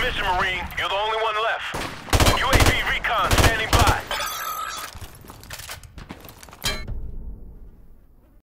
Mission, Marine. You're the only one